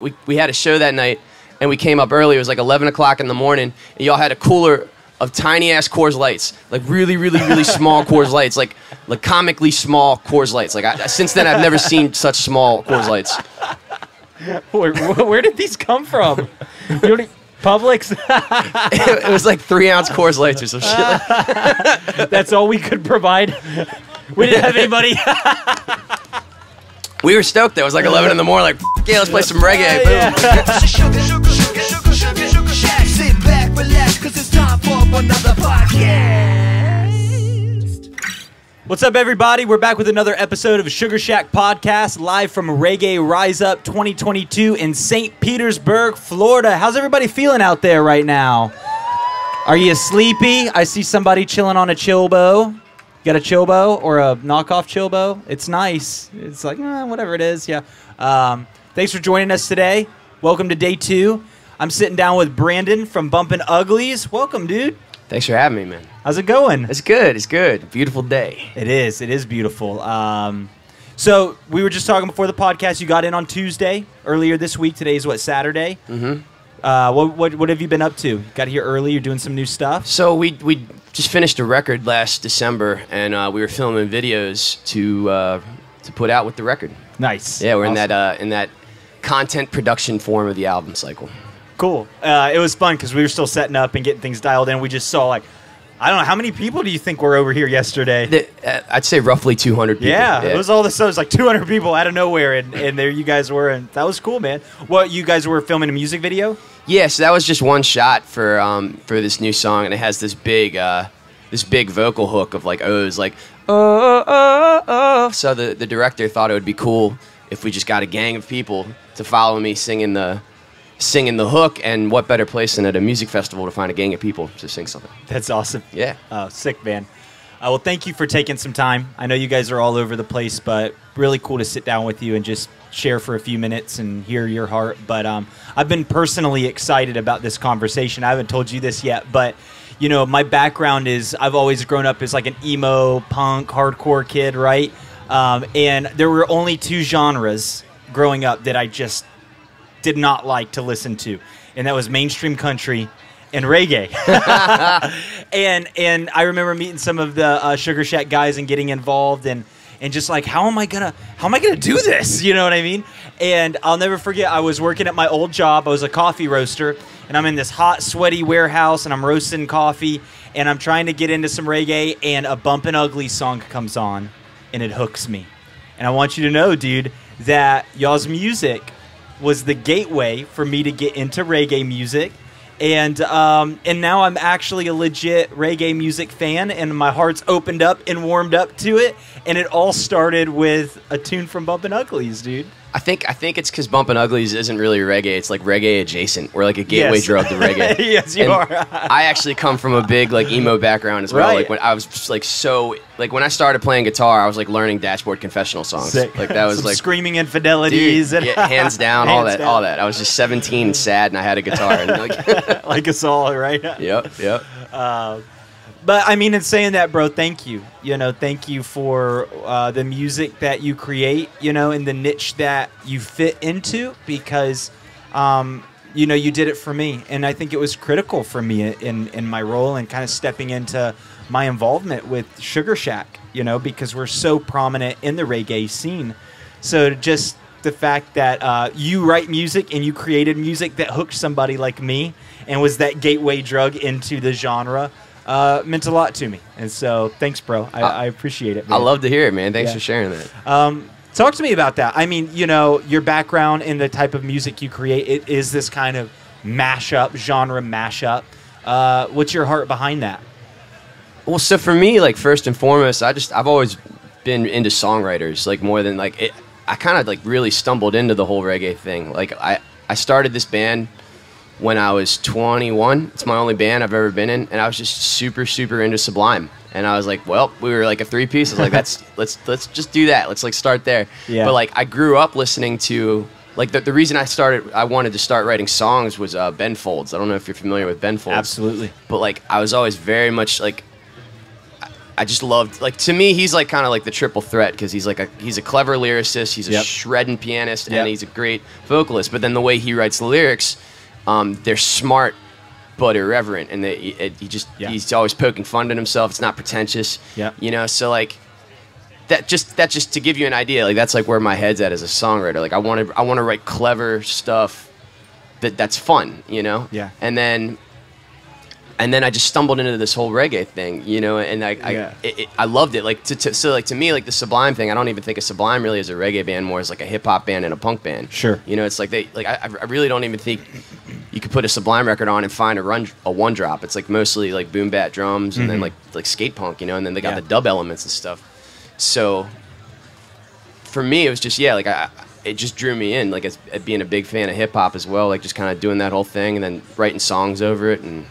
We, we had a show that night, and we came up early. It was like 11 o'clock in the morning, and y'all had a cooler of tiny ass Coors Lights, like really, really, really small Coors Lights, like like comically small Coors Lights. Like I, since then, I've never seen such small Coors Lights. Where, where did these come from? You don't e- Publix? it was like three ounce Coors Lights or some shit. Like, That's all we could provide. We didn't have anybody. We were stoked. It was like 11 in the morning. Like, "F- yeah, let's play some reggae. Podcast. What's up, everybody? We're back with another episode of Sugar Shack Podcast, live from Reggae Rise Up 2022 in St. Petersburg, Florida. How's everybody feeling out there right now? Are you sleepy? I see somebody chilling on a chillbo. You got a chillbo or a knockoff chillbo? It's nice. It's like, eh, whatever it is, yeah. Um, thanks for joining us today. Welcome to day two. I'm sitting down with Brandon from Bumpin' Uglies. Welcome, dude. Thanks for having me, man. How's it going? It's good. It's good. Beautiful day. It is. It is beautiful. Um, so we were just talking before the podcast. You got in on Tuesday earlier this week. Today is what Saturday. Mm-hmm. Uh, what, what what have you been up to? Got here early. You're doing some new stuff. So we we just finished a record last December, and uh, we were filming videos to uh, to put out with the record. Nice. Yeah, we're in that uh, in that content production form of the album cycle. Cool. Uh, it was fun because we were still setting up and getting things dialed in. We just saw like, I don't know how many people do you think were over here yesterday? The- uh, I'd say roughly 200 people. yeah, it was all the stuff. It was like 200 people out of nowhere, and, and there you guys were, and that was cool, man. What you guys were filming a music video? Yeah, so that was just one shot for um, for this new song, and it has this big uh, this big vocal hook of like O's, like oh oh oh. So the the director thought it would be cool if we just got a gang of people to follow me singing the singing the hook, and what better place than at a music festival to find a gang of people to sing something? That's awesome. Yeah. Oh, sick, man. Uh, well, thank you for taking some time. I know you guys are all over the place, but really cool to sit down with you and just share for a few minutes and hear your heart. But um, I've been personally excited about this conversation. I haven't told you this yet, but you know, my background is I've always grown up as like an emo, punk, hardcore kid, right? Um, and there were only two genres growing up that I just did not like to listen to, and that was mainstream country and reggae. and and I remember meeting some of the uh, Sugar Shack guys and getting involved and and just like how am I gonna how am I gonna do this? You know what I mean? And I'll never forget. I was working at my old job. I was a coffee roaster, and I'm in this hot, sweaty warehouse, and I'm roasting coffee, and I'm trying to get into some reggae, and a Bumpin' Ugly song comes on, and it hooks me. And I want you to know, dude, that y'all's music was the gateway for me to get into reggae music. And um, and now I'm actually a legit reggae music fan, and my heart's opened up and warmed up to it. And it all started with a tune from Bumpin' Uglies, dude. I think I think it's because Bumpin' Uglies isn't really reggae. It's like reggae adjacent. We're like a gateway Yes. drug to reggae. Yes, you And are. I actually come from a big like emo background as well. Right. Like when I was just, like so like when I started playing guitar, I was like learning dashboard confessional songs. Sick. Like that was Some like screaming dude, infidelities and yeah, hands down, all that, down. all that. I was just 17 and sad, and I had a guitar. And like, like us all, right? yep, yep. Um, But I mean, in saying that, bro, thank you. You know, thank you for uh, the music that you create. You know, in the niche that you fit into, because um, you know you did it for me, and I think it was critical for me in in my role and kind of stepping into my involvement with Sugar Shack. You know, because we're so prominent in the reggae scene. So just the fact that uh, you write music and you created music that hooked somebody like me and was that gateway drug into the genre uh, meant a lot to me. And so, thanks, bro. I, I appreciate it. I love to hear it, man. Thanks Yeah. for sharing that. Um, talk to me about that. I mean, you know, your background and the type of music you create it is this kind of mashup genre mashup. Uh, what's your heart behind that? Well, so for me, like first and foremost, I just I've always been into songwriters, like more than like it. I kind of like really stumbled into the whole reggae thing. Like I I started this band when I was 21. It's my only band I've ever been in, and I was just super super into Sublime. And I was like, well, we were like a three piece. I was like, that's let's let's just do that. Let's like start there. Yeah. But like I grew up listening to. Like the, the reason I started, I wanted to start writing songs was uh, Ben Folds. I don't know if you're familiar with Ben Folds Absolutely. but like I was always very much like I just loved like to me he's like kind of like the triple threat because he's like a he's a clever lyricist, he's a Yep. shredding pianist, Yep. and he's a great vocalist. But then the way he writes the lyrics, um, they're smart but irreverent, and they, it, he just Yeah. he's always poking fun at himself. It's not pretentious, Yep. you know. So like that just that just to give you an idea, like that's like where my head's at as a songwriter. Like I want to I want to write clever stuff that that's fun, you know. Yeah. And then and then I just stumbled into this whole reggae thing, you know, and I I, it, it, I loved it. Like to, to so like to me like the Sublime thing, I don't even think of Sublime really as a reggae band, more as like a hip hop band and a punk band. Sure. You know, it's like they like I, I really don't even think you could put a Sublime record on and find a run a one drop. It's like mostly like boom bap drums and then like like skate punk, you know, and then they got Mm-hmm. Yeah. the dub elements and stuff. So for me, it was just yeah, like I, it just drew me in, like as, as being a big fan of hip hop as well, like just kind of doing that whole thing and then writing songs over it. And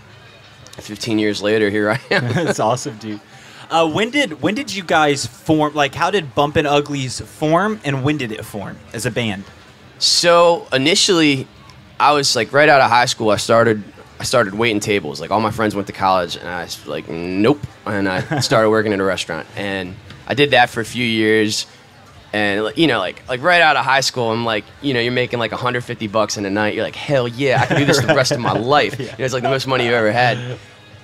15 years later, here I am. That's awesome, dude. Uh, when did when did you guys form? Like, how did Bumpin' Uglies form, and when did it form as a band? So initially, I was like right out of high school. I started I started waiting tables. Like all my friends went to college, and I was like, nope. And I started working in a restaurant, and I did that for a few years. And you know, like like right out of high school, I'm like, you know, you're making like 150 bucks in a night. You're like, hell yeah, I can do this the rest of my life. You know, it's like the most money you've ever had.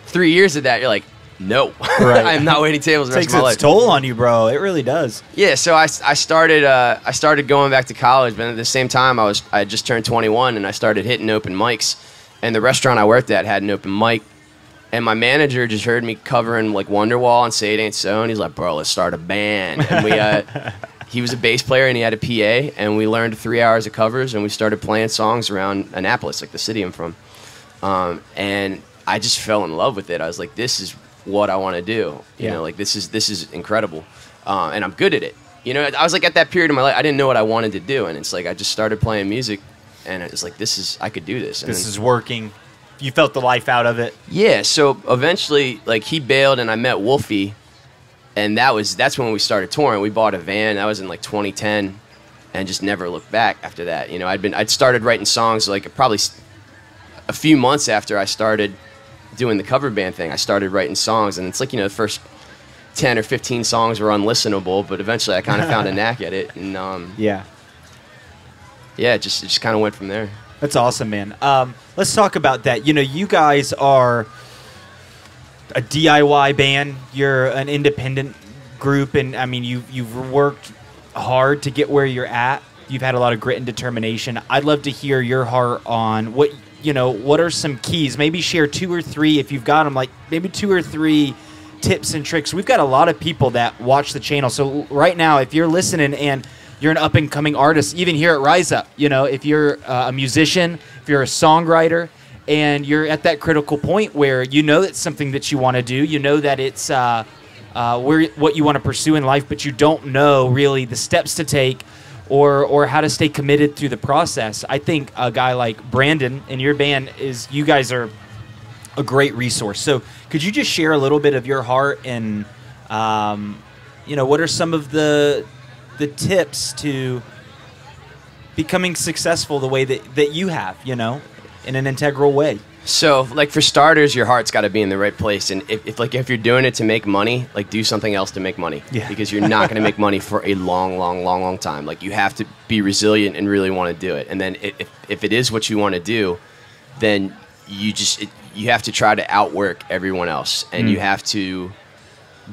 Three years of that, you're like, no, Right. I am not waiting tables the rest takes of my its life. toll on you, bro. It really does. Yeah, so I, I started uh, I started going back to college, but at the same time I was I had just turned 21 and I started hitting open mics, and the restaurant I worked at had an open mic, and my manager just heard me covering like Wonderwall and Say It Ain't So, and he's like, "Bro, let's start a band." And we uh, he was a bass player and he had a PA, and we learned three hours of covers, and we started playing songs around Annapolis, like the city I'm from, um, and I just fell in love with it. I was like, "This is what I want to do." You Yeah. know, like this is this is incredible, uh, and I'm good at it. You know, I was like at that period of my life, I didn't know what I wanted to do, and it's like I just started playing music, and it's like this is I could do this. And This then- is working. You felt the life out of it. yeah. So eventually, like he bailed, and I met Wolfie, and that was that's when we started touring. We bought a van. That was in like 2010, and just never looked back after that. You know, I'd been I'd started writing songs like probably a few months after I started doing the cover band thing. I started writing songs, and it's like you know the first. 10 or 15 songs were unlistenable, but eventually I kind of found a knack at it. And um, Yeah. yeah, it just, it just kind of went from there. That's awesome, man. Um, let's talk about that. You know, you guys are a DIY band. You're an independent group, and I mean, you you've worked hard to get where you're at. You've had a lot of grit and determination. I'd love to hear your heart on what you know. What are some keys? Maybe share two or three if you've got them. Like maybe two or three tips and tricks. We've got a lot of people that watch the channel. So right now, if you're listening and you're an up and coming artist, even here at Rise Up, you know, if you're uh, a musician, if you're a songwriter, and you're at that critical point where you know it's something that you want to do, you know that it's uh, uh, where what you want to pursue in life, but you don't know really the steps to take or or how to stay committed through the process. I think a guy like Brandon and your band is you guys are a great resource. So, could you just share a little bit of your heart and, um, you know, what are some of the the tips to becoming successful the way that that you have, you know, in an integral way? So, like for starters, your heart's got to be in the right place, and if, if like if you're doing it to make money, like do something else to make money. Yeah. Because you're not going to make money for a long, long, long, long time. Like you have to be resilient and really want to do it. And then if if it is what you want to do, then you just it, you have to try to outwork everyone else, and you have to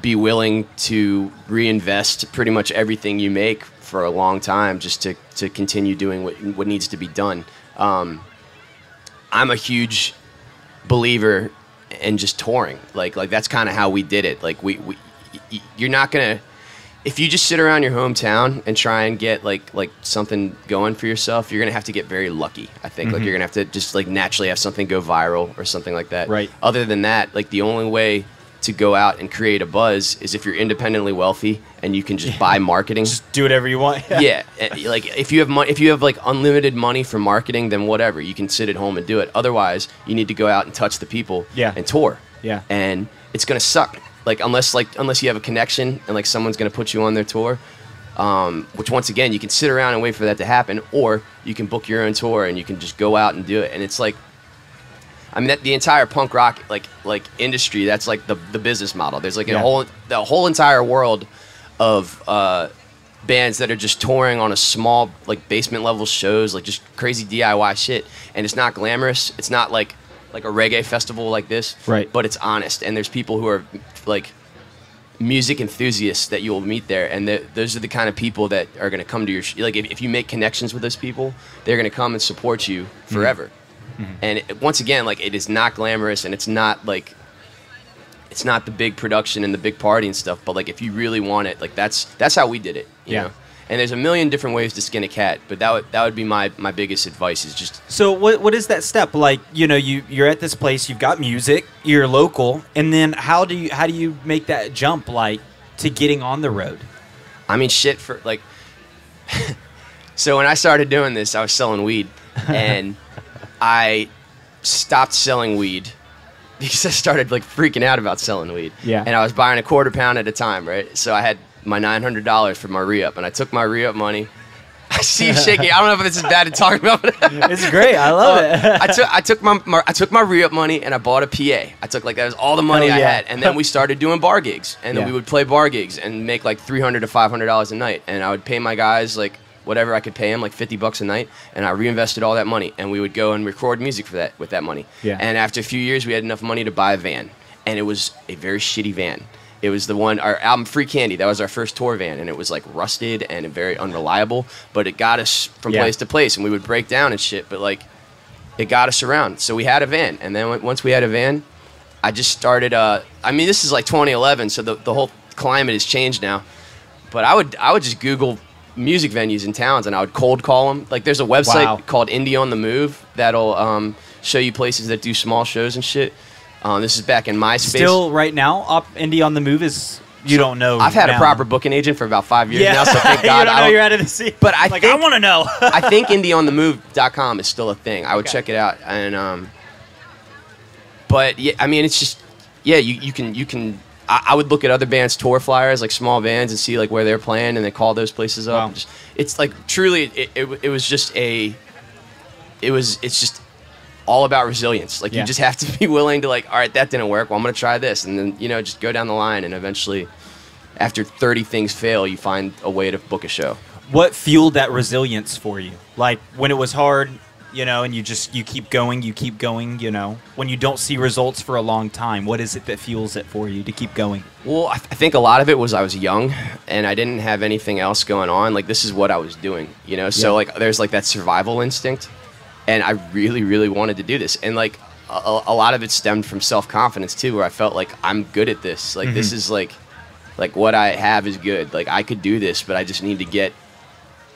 be willing to reinvest pretty much everything you make for a long time just to, to continue doing what, what needs to be done. Um, I'm a huge believer in just touring. Like like that's kind of how we did it. Like we, we y- you're not gonna if you just sit around your hometown and try and get like like something going for yourself, you're gonna have to get very lucky. I think like mm-hmm. you're gonna have to just like naturally have something go viral or something like that. Right. Other than that, like the only way to go out and create a buzz is if you're independently wealthy and you can just buy marketing Just do whatever you want. yeah, eh, like if you have money, if you have like unlimited money for marketing, then whatever, you can sit at home and do it. Otherwise, you need to go out and touch the people, Yeah. and tour, Yeah. and it's gonna suck. Like unless like unless you have a connection and like someone's gonna put you on their tour, um, which once again you can sit around and wait for that to happen, or you can book your own tour and you can just go out and do it. And it's like I mean, that, the entire punk rock like like industry. That's like the the business model. There's like Yeah. a whole the whole entire world of uh, bands that are just touring on a small like basement level shows, like just crazy DIY shit. And it's not glamorous. It's not like like a reggae festival like this, Right. But it's honest. And there's people who are like music enthusiasts that you will meet there, and th- those are the kind of people that are going to come to your sh- like if, if you make connections with those people, they're going to come and support you forever. Mm-hmm. And it, once again, like it is not glamorous, and it's not like it's not the big production and the big party and stuff. But like if you really want it, like that's that's how we did it. You Yeah. know? And there's a million different ways to skin a cat, but that would that would be my my biggest advice is just So what what is that step like? You know, you you're at this place, you've got music, you're local, and then how do you how do you make that jump like to getting on the road? I mean, shit for like. so when I started doing this, I was selling weed, and I stopped selling weed because I started like freaking out about selling weed. Yeah. And I was buying a quarter pound at a time, right? So I had my nine hundred dollars for my re-up, and I took my re-up money. I see you shaking. I don't know if this is bad to talk about. It's great. I love uh, it. I took I took my, my I took my re-up money and I bought a PA. I took like that was all the money Hell I had, and then we started doing bar gigs, and then Yeah. we would play bar gigs and make like three hundred to five hundred dollars a night, and I would pay my guys like whatever I could pay him, like fifty bucks a night, and I reinvested all that money, and we would go and record music for that with that money. Yeah. And after a few years, we had enough money to buy a van, and it was a very shitty van. It was the one our album Free Candy. That was our first tour van, and it was like rusted and very unreliable. But it got us from Yeah. place to place, and we would break down and shit. But like, it got us around. So we had a van, and then once we had a van, I just started. Uh, I mean, this is like 2011, so the, the whole climate has changed now. But I would I would just Google music venues in towns, and I would cold call them. Like, there's a website Wow. called Indie on the Move that'll um, show you places that do small shows and shit. Um, this is back in MySpace. Still right now, up indie on the move is you don't know. I've had now. a proper booking agent for about five years Yeah, now, so thank you God. don't I know don't- you're out of the scene. But I like think- I want to know. I think indieonthemove.com is still a thing. I would Okay. check it out. And um, but yeah, I mean, it's just yeah, you, you can you can. I, I would look at other bands' tour flyers, like small bands, and see like where they're playing, and then call those places up. Wow. Just, it's like truly, it, it, it was just a. It was. It's just all about resilience. Like Yeah. you just have to be willing to like, all right, that didn't work. Well, I'm gonna try this, and then you know, just go down the line, and eventually, after 30 things fail, you find a way to book a show. what fueled that resilience for you? Like when it was hard, you know, and you just you keep going, you keep going, you know. When you don't see results for a long time, what is it that fuels it for you to keep going? Well, I, th- I think a lot of it was I was young and I didn't have anything else going on. Like this is what I was doing, you know. So Yeah. like there's like that survival instinct, and I really, really wanted to do this. And like a, a a lot of it stemmed from self confidence too, where I felt like I'm good at this. Like this mm-hmm. is like, like what I have is good. Like I could do this, but I just need to get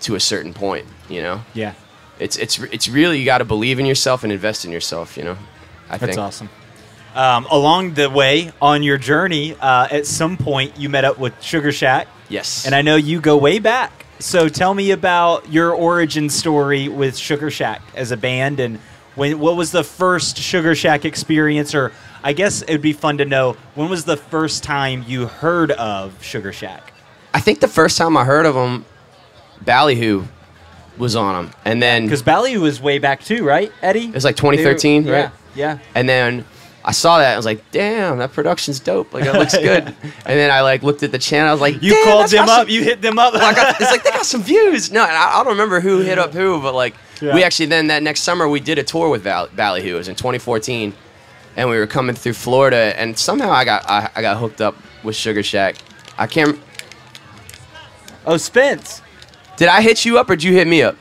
to a certain point, you know. Yeah. It's it's it's really you got to believe in yourself and invest in yourself, you know. I That's think. awesome. Um, along the way on your journey, uh, at some point you met up with Sugar Shack, Yes. and I know you go way back. So tell me about your origin story with Sugar Shack as a band, and when what was the first Sugar Shack experience, or I guess it would be fun to know when was the first time you heard of Sugar Shack? I think the first time I heard of them, Ballyhoo was on them, and then Because Ballyhoo was way back too, right, Eddie? It was like 2013, They were- right? Yeah, yeah. and then I saw that I was like, damn, that production's dope. Like that looks good. And then I like looked at the channel. I was like, You "Damn, called them up. You hit them up. Some, I got, it's like they got some views. No, and I, I don't remember who hit up who, but like Yeah. we actually then that next summer we did a tour with Val- Ballyhoo. It was in 2014, and we were coming through Florida, and somehow I got I, I got hooked up with Sugar Shack. I can't. oh, Spence. Did I hit you up or did you hit me up?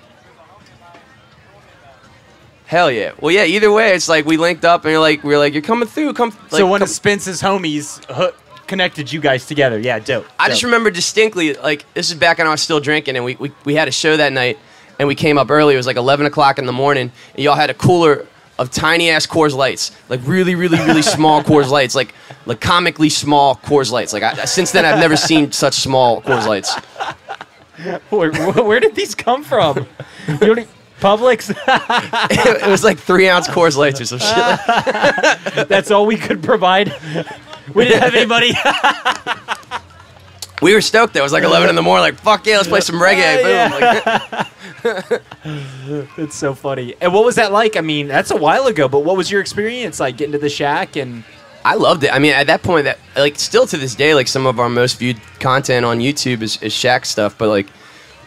Hell yeah. Well, yeah. Either way, it's like we linked up and you're like, we are like, you're coming through. Come. Like, so one come- of Spence's homies hook, connected you guys together. Yeah, dope. I just remember distinctly, like this is back when I was still drinking, and we, we, we had a show that night, and we came up early. It was like 11 o'clock in the morning, and y'all had a cooler of tiny ass Coors Lights, like really, really, really small Coors Lights, like like comically small Coors Lights. Like I, since then, I've never seen such small Coors Lights. Where, where, did these come from? you e- Publix. it was like three ounce Coors Lights or some shit. Like, That's all we could provide. We didn't have anybody. we were stoked. Though. It was like 11 in the morning. Like, fuck yeah, let's play some reggae. Yeah, Boom. Like, It's so funny. And what was that like? I mean, that's a while ago, but what was your experience like getting to the shack and I loved it. I mean, at that point, that like still to this day, like some of our most viewed content on YouTube is, is Shack stuff, but like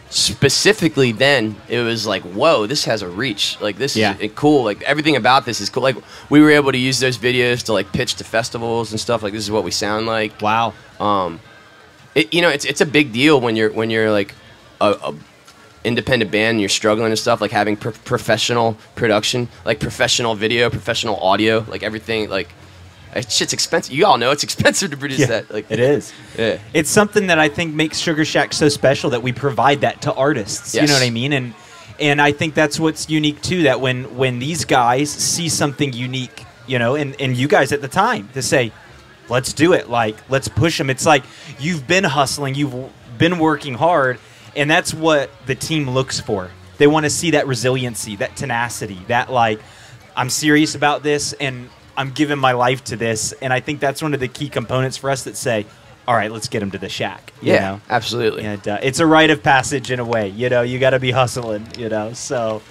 specifically then, it was like, whoa, this has a reach. Like this Yeah. is cool. Like everything about this is cool. Like we were able to use those videos to like pitch to festivals and stuff. Like this is what we sound like. wow? Um, it, you know, it's it's a big deal when you're when you're like a, a independent band and you're struggling and stuff. Like having pro- professional production, like professional video, professional audio, like everything. Like shit's expensive. You all know it's expensive to produce that. Like it is. Yeah. It's something that I think makes Sugar Shack so special that we provide that to artists. You know what I mean? And and I think that's what's unique too. That when when these guys see something unique, you know, and and you guys at the time to say, let's do it. Like let's push them. It's like you've been hustling, you've been working hard, and that's what the team looks for. They want to see that resiliency, that tenacity, that like I'm serious about this and I'm giving my life to this. And I think that's one of the key components for us that say, all right, let's get him to the shack. You Yeah, know? absolutely. And uh, it's a rite of passage in a way. You know, you got to be hustling. You know, so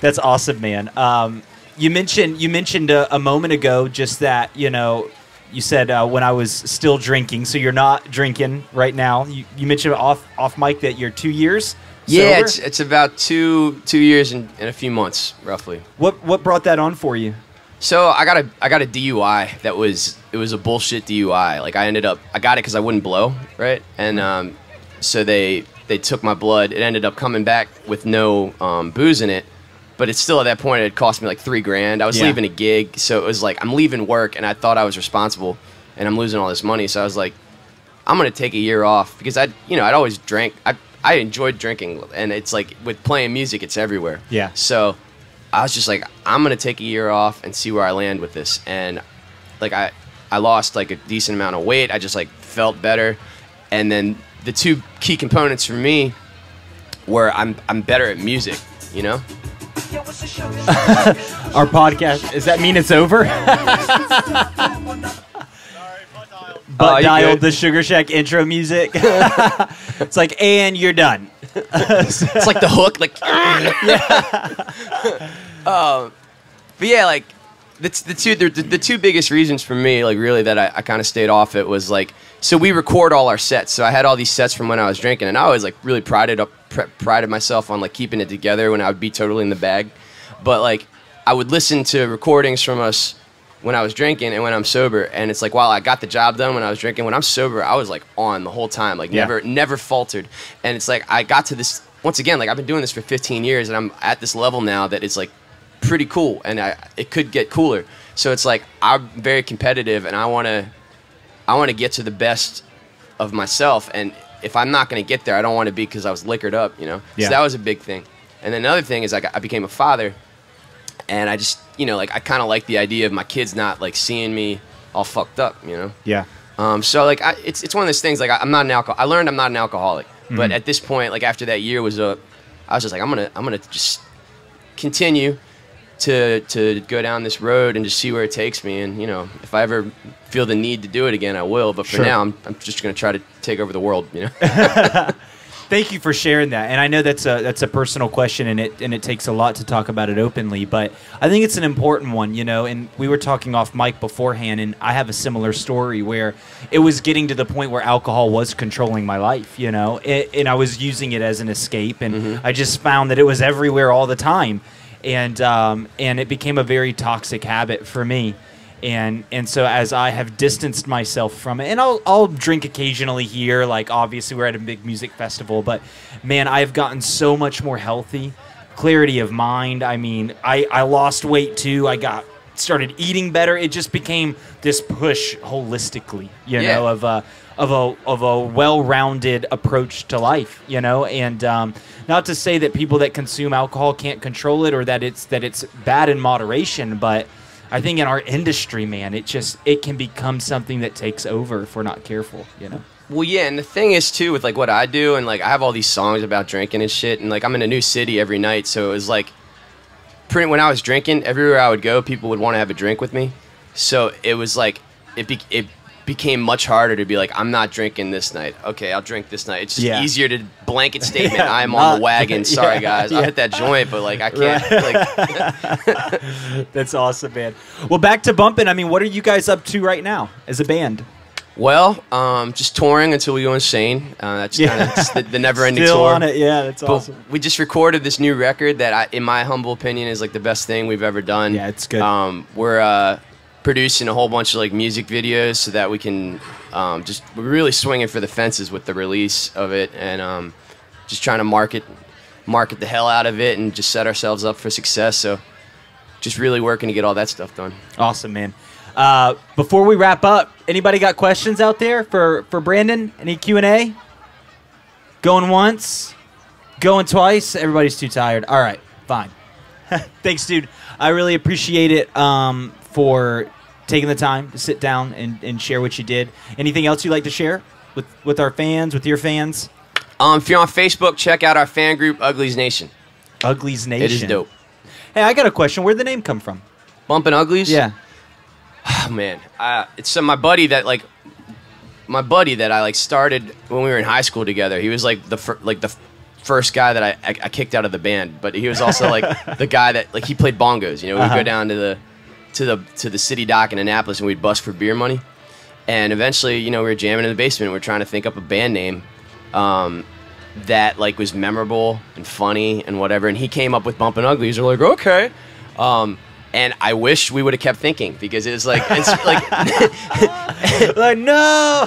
that's awesome, man. Um, you mentioned you mentioned a, a moment ago just that you know you said uh, when I was still drinking. So you're not drinking right now. You, you mentioned off off mic that you're two years. Yeah, sober? it's it's about two two years and, and a few months roughly. what what brought that on for you? So I got a I got a DUI that was it was a bullshit DUI. Like I ended up I got it because I wouldn't blow right, and um, so they they took my blood. It ended up coming back with no um, booze in it, but it's still at that point it had cost me like three grand. I was Yeah. leaving a gig, so it was like I'm leaving work, and I thought I was responsible, and I'm losing all this money. So I was like, I'm gonna take a year off because I you know I'd always drank. I I enjoyed drinking, and it's like with playing music, it's everywhere. Yeah. So I was just like, I'm gonna take a year off and see where I land with this. And like I, I lost like a decent amount of weight. I just like felt better. And then the two key components for me were I'm I'm better at music. You know. Our podcast. Does that mean it's over? but Oh, dialed the Sugar Shack intro music. it's like, and you're done. It's like the hook, like. Um, but yeah, like the, t- the two the, the two biggest reasons for me, like really that I, I kind of stayed off it was like so we record all our sets. So I had all these sets from when I was drinking, and I always like really prided up pr- prided myself on like keeping it together when I would be totally in the bag. But like I would listen to recordings from us when I was drinking and when I'm sober, and it's like while I got the job done when I was drinking, when I'm sober, I was like on the whole time, like Yeah. never never faltered. And it's like I got to this once again, like I've been doing this for 15 years, and I'm at this level now that it's like pretty cool, and I it could get cooler. So it's like I'm very competitive, and I want to I want to get to the best of myself, and if I'm not going to get there, I don't want to be because I was liquored up, you know. Yeah. So that was a big thing. And then another thing is like I became a father, and I just you know like I kind of like the idea of my kids not like seeing me all fucked up, you know. Yeah. Um, so like, I, it's it's one of those things. Like, I, I'm not an alcohol. I learned I'm not an alcoholic, Mm-hmm. but at this point, like after that year was up, I was just like, I'm gonna I'm gonna just continue to to go down this road and just see where it takes me. And you know, if I ever feel the need to do it again, I will. But for Sure. now, I'm I'm just gonna try to take over the world. You know. Thank you for sharing that. And I know that's a that's a personal question and it and it takes a lot to talk about it openly, but I think it's an important one, you know, and we were talking off mic beforehand and I have a similar story where it was getting to the point where alcohol was controlling my life, you know, it, and I was using it as an escape and mm-hmm. I just found that it was everywhere all the time. And um, and it became a very toxic habit for me and and so as I have distanced myself from it, and I'll I'll drink occasionally here. Like obviously we're at a big music festival, but man, I've gotten so much more healthy, clarity of mind. I mean, I I lost weight too. I got started eating better. It just became this push holistically, you Yeah. know, of a of a of a well-rounded approach to life, you know, and um, not to say that people that consume alcohol can't control it or that it's that it's bad in moderation, but I think in our industry, man, it just it can become something that takes over if we're not careful, you know. Well, yeah, and the thing is too with like what I do, and like I have all these songs about drinking and shit, and like I'm in a new city every night, so it was like, pretty when I was drinking, everywhere I would go, people would want to have a drink with me, so it was like it be, it became much harder to be like, I'm not drinking this night. Okay, I'll drink this night. It's just Yeah. easier to blanket statement. Yeah, I'm on not- the wagon. Sorry, yeah, guys. I'll hit that joint, but like I can't. Like, That's awesome, man. Well, back to bumping. I mean, what are you guys up to right now as a band? well, um, just touring until we go insane. Uh, that's Yeah. kind of the, the never-ending Still tour. on it, yeah. That's But awesome. we just recorded this new record that, I, in my humble opinion, is like the best thing we've ever done. Yeah, it's good. Um, we're uh, producing a whole bunch of like music videos so that we can um, just we're really swinging for the fences with the release of it, and um, just trying to market market the hell out of it and just set ourselves up for success. So, just really working to get all that stuff done. Awesome, man. Uh, before we wrap up, anybody got questions out there for for Brandon? Any Q and A? Going once, going twice. Everybody's too tired. All right, fine. Thanks, dude. I really appreciate it um, for taking the time to sit down and, and share what you did. Anything else you'd like to share with with our fans, with your fans? Um, if you're on Facebook, check out our fan group, Uglies Nation. Uglies Nation. It is dope. Hey, I got a question. Where'd the name come from? Bumpin' Uglies. Yeah. Oh man, uh, it's my buddy that like my buddy that I like started when we were in high school together. He was like the fir- like the f- first guy that I, I, I kicked out of the band, but he was also like the guy that like he played bongos. You know, we'd Uh-huh. go down to the to the to the city dock in Annapolis and we'd bust for beer money. And eventually, you know, we were jamming in the basement. We are trying to think up a band name um, that like was memorable and funny and whatever. And he came up with Bumpin' Uglies. We're like, okay. Um, and I wish we would have kept thinking because it's like it's like like no.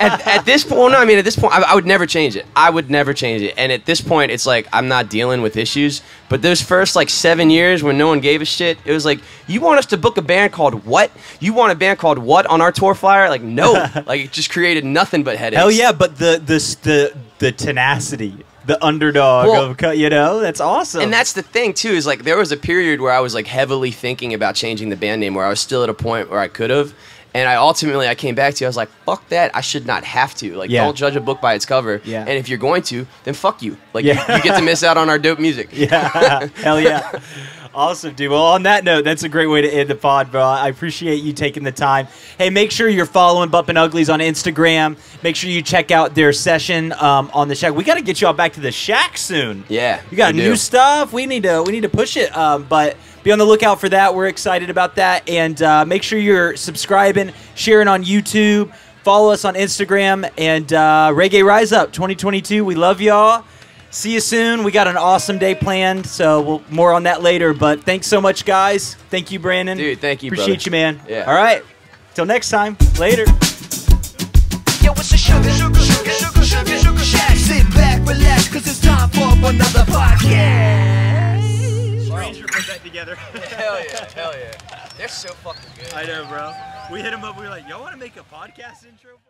at, at this point, well, no, I mean, at this point, I, I would never change it. I would never change it. And at this point, it's like I'm not dealing with issues. But those first like seven years when no one gave a shit, it was like, you want us to book a band called what? You want a band called what on our tour flyer? Like, no. like, it just created nothing but headaches. Hell yeah, but the the the the tenacity, the underdog Well- of you know, that's awesome. And that's the thing too is like there was a period where I was like heavily thinking about changing the band name where I was still at a point where I could have. And I ultimately I came back to I was like, fuck that. I should not have to. Like Yeah. don't judge a book by its cover. Yeah. And if you're going to, then fuck you. Like Yeah. you, you get to miss out on our dope music. yeah, hell yeah. Awesome, dude. Well, on that note, that's a great way to end the pod, bro. I appreciate you taking the time. Hey, make sure you're following Bumpin' Uglies on Instagram. Make sure you check out their session um, on the Shack. We got to get you all back to the Shack soon. Yeah, you got new do. stuff. We need to we need to push it. Um, but be on the lookout for that. We're excited about that, and uh, make sure you're subscribing, sharing on YouTube. Follow us on Instagram and uh, Reggae Rise Up 2022. We love y'all. See you soon. We got an awesome day planned, so we'll more on that later. But thanks so much, guys. Thank you, Brandon. Dude, thank you, Appreciate brother. you, man. Yeah. All right. Till next time. Later. Yo, it's a sugar, sugar, sugar, sugar, sugar, sugar shack. Sit back, relax, cause it's time for another podcast. Stranger put that together. Hell yeah, hell yeah. They're so fucking good. I know, bro. We hit him up. We were like, "Y'all want to make a podcast intro?"